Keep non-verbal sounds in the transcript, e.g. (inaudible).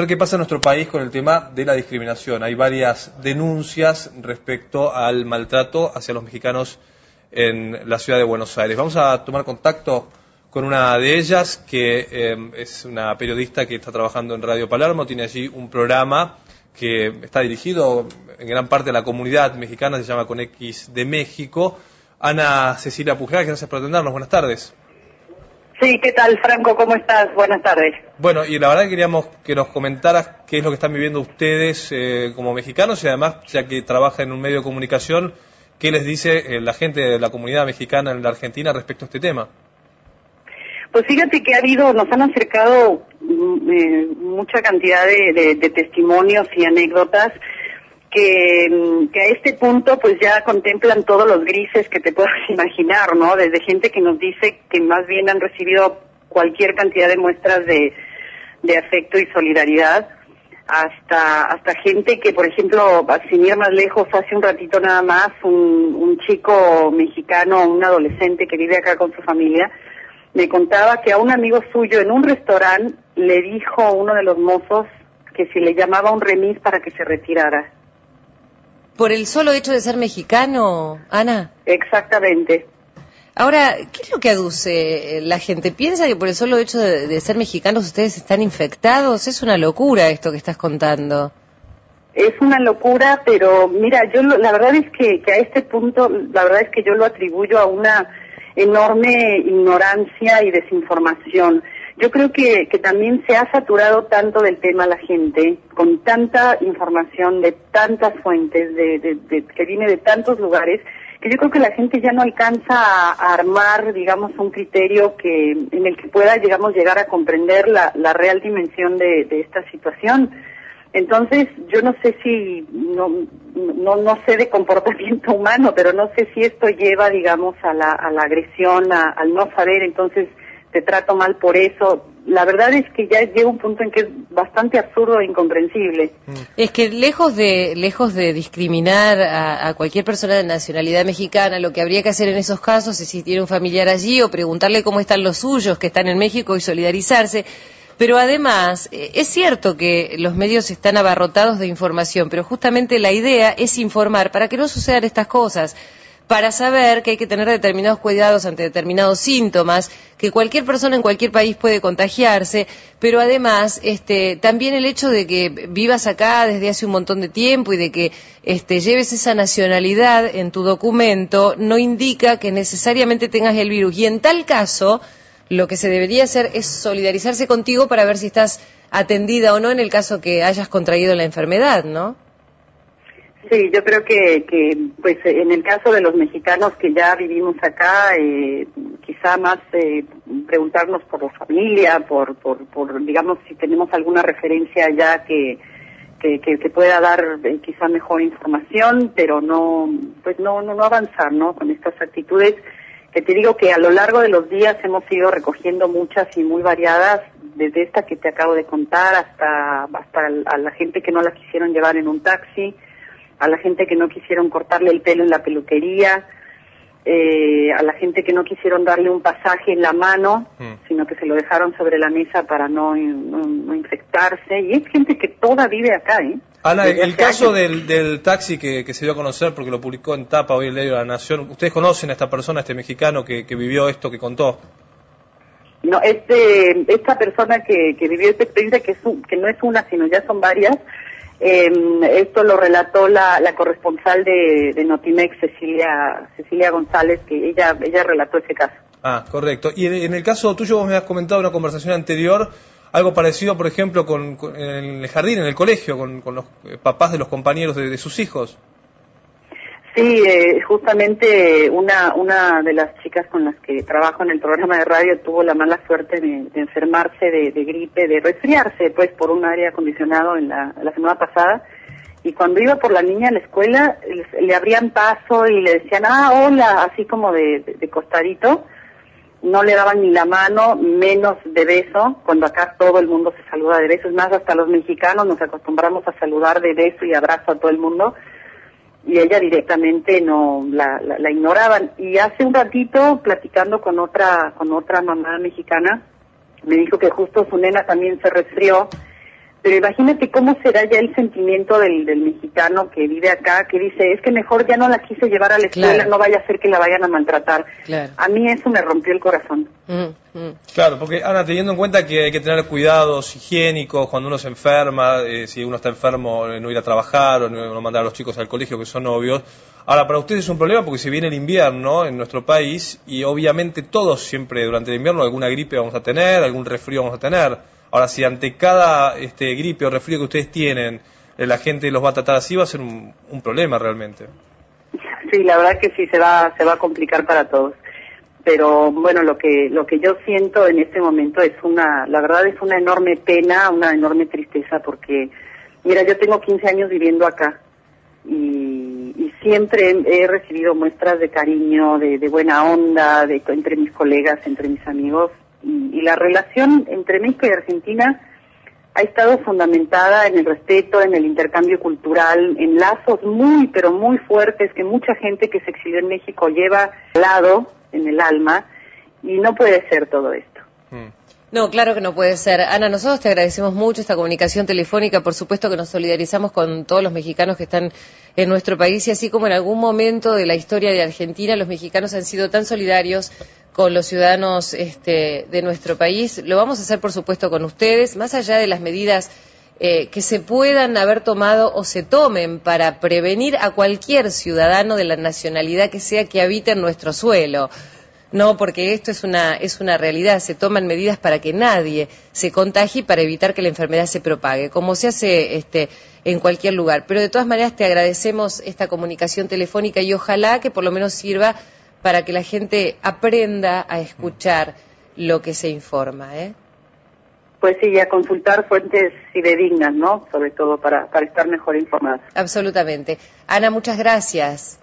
ver qué pasa en nuestro país con el tema de la discriminación. Hay varias denuncias respecto al maltrato hacia los mexicanos en la ciudad de Buenos Aires. Vamos a tomar contacto con una de ellas, que eh, es una periodista que está trabajando en Radio Palermo, tiene allí un programa que está dirigido en gran parte a la comunidad mexicana, se llama Con X de México. Ana Cecilia Pujera, gracias por atendernos. Buenas tardes. Sí, ¿qué tal, Franco? ¿Cómo estás? Buenas tardes. Bueno, y la verdad queríamos que nos comentaras qué es lo que están viviendo ustedes eh, como mexicanos y además, ya que trabaja en un medio de comunicación, ¿qué les dice eh, la gente de la comunidad mexicana en la Argentina respecto a este tema? Pues fíjate que ha habido, nos han acercado mm, eh, mucha cantidad de, testimonios y anécdotas que, a este punto pues ya contemplan todos los grises que te puedas (laughs) imaginar, ¿no? Desde gente que nos dice que más bien han recibido cualquier cantidad de muestras de, afecto y solidaridad, hasta hasta gente que, por ejemplo, sin ir más lejos, hace un ratito nada más, un, un chico mexicano, un adolescente que vive acá con su familia, me contaba que a un amigo suyo en un restaurante le dijo uno de los mozos que si le llamaba un remis para que se retirara. ¿Por el solo hecho de ser mexicano, Ana? Exactamente. Ahora, ¿qué es lo que aduce la gente? ¿Piensa que por el solo hecho de, ser mexicanos ustedes están infectados? Es una locura esto que estás contando. Es una locura, pero mira, yo la verdad es que, que a este punto, la verdad es que yo lo atribuyo a una enorme ignorancia y desinformación. Yo creo que, que también se ha saturado tanto del tema la gente, con tanta información de tantas fuentes, de, que viene de tantos lugares, que yo creo que la gente ya no alcanza a, armar, digamos, un criterio que en el que pueda, digamos, llegar a comprender la, la real dimensión de, de esta situación. Entonces, yo no sé si, no, no, no sé de comportamiento (laughs) humano, pero no sé si esto lleva, digamos, a la, a la agresión, al no saber, entonces te trato mal por eso. La verdad es que ya llega un punto en que es bastante absurdo e incomprensible. Mm. Es que lejos de lejos de discriminar a, cualquier persona de nacionalidad mexicana, lo que habría que hacer en esos casos es si tiene un familiar allí o preguntarle cómo están los suyos que están en México y solidarizarse. Pero además, eh, es cierto que los medios están abarrotados de información, pero justamente la idea es informar para que no sucedan estas cosas, para saber que hay que tener determinados cuidados ante determinados síntomas, que cualquier persona en cualquier país puede contagiarse, pero además este, también el hecho de que vivas acá desde hace un montón de tiempo y de que este, lleves esa nacionalidad en tu documento no indica que necesariamente tengas el virus. Y en tal caso, lo que se debería hacer es solidarizarse contigo para ver si estás atendida o no en el caso que hayas contraído la enfermedad, ¿no? Sí, yo creo que, que pues en el caso de los mexicanos que ya vivimos acá, eh, quizá más eh, preguntarnos por la familia, por, por, digamos, si tenemos alguna referencia ya que, que, que, pueda dar eh, quizá mejor información, pero no, pues no, no, no avanzar, ¿no? Con estas actitudes que te digo que a lo largo de los días hemos ido recogiendo muchas y muy variadas, desde esta que te acabo de contar hasta, hasta a la gente que no la quisieron llevar en un taxi, a la gente que no quisieron cortarle el pelo en la peluquería, eh, a la gente que no quisieron darle un pasaje en la mano, mm. sino que se lo dejaron sobre la mesa para no, infectarse. Y es gente que toda vive acá, ¿eh? Ana, el caso del, del, taxi que, se dio a conocer porque lo publicó en tapa hoy el diario de la Nación, ¿ustedes conocen a esta persona, a este mexicano que, vivió esto que contó? No, este, esta persona que, vivió esta experiencia, que, es que no es una, sino ya son varias, eh, esto lo relató la, la corresponsal de, de, Notimex, Cecilia, Cecilia González, que ella, ella relató ese caso. Ah, correcto. Y en, el caso tuyo, vos me has comentado en una conversación anterior algo parecido, por ejemplo, con, en el jardín, en el colegio, con, con los papás de los compañeros de sus hijos. Sí, eh, justamente una, una de las chicas con las que trabajo en el programa de radio tuvo la mala suerte de, enfermarse de, gripe, de resfriarse, pues, por un aire acondicionado en la, semana pasada. Y cuando iba por la niña a la escuela, le, abrían paso y le decían, ah, hola, así como de, de costadito. No le daban ni la mano, menos de beso, cuando acá todo el mundo se saluda de beso. Es más, hasta los mexicanos nos acostumbramos a saludar de beso y abrazo a todo el mundo y ella directamente no la, la, ignoraban. Y hace un ratito platicando con otra con otra mamá mexicana me dijo que justo su nena también se resfrió pero imagínate cómo será ya el sentimiento del, del mexicano que vive acá, que dice, es que mejor ya no la quise llevar a la escuela, Claro. no vaya a ser que la vayan a maltratar. Claro. A mí eso me rompió el corazón. Mm, mm. Claro, porque Ana, teniendo en cuenta que hay que tener cuidados higiénicos cuando uno se enferma, eh, si uno está enfermo, eh, no ir a trabajar o no, mandar a los chicos al colegio que son novios. Ahora, para ustedes es un problema porque se viene el invierno en nuestro país y obviamente todos siempre durante el invierno alguna gripe vamos a tener, algún resfrío vamos a tener. Ahora, si ante cada este, gripe o resfrío que ustedes tienen, eh, la gente los va a tratar así, va a ser un, un problema realmente. Sí, la verdad que sí se va se va a complicar para todos. Pero bueno, lo que lo que yo siento en este momento es una la verdad es una enorme pena, una enorme tristeza porque mira, yo tengo 15 años viviendo acá y, siempre he recibido muestras de cariño, de, de buena onda, de entre mis colegas, entre mis amigos y, y la relación entre México y Argentina ha estado fundamentada en el respeto, en el intercambio cultural, en lazos muy, pero muy fuertes que mucha gente que se exilió en México lleva al lado, en el alma, y no puede ser todo esto. Mm. No, claro que no puede ser. Ana, nosotros te agradecemos mucho esta comunicación telefónica. Por supuesto que nos solidarizamos con todos los mexicanos que están en nuestro país y así como en algún momento de la historia de Argentina los mexicanos han sido tan solidarios con los ciudadanos este, de nuestro país, lo vamos a hacer por supuesto con ustedes, más allá de las medidas eh, que se puedan haber tomado o se tomen para prevenir a cualquier ciudadano de la nacionalidad que sea que habite en nuestro suelo. No, porque esto es una, es una realidad. Se toman medidas para que nadie se contagie para evitar que la enfermedad se propague, como se hace este, en cualquier lugar. Pero de todas maneras te agradecemos esta comunicación telefónica y ojalá que por lo menos sirva para que la gente aprenda a escuchar lo que se informa. ¿eh? Pues sí, y a consultar fuentes fidedignas, ¿no? Sobre todo para, para estar mejor informados. Absolutamente. Ana, muchas gracias.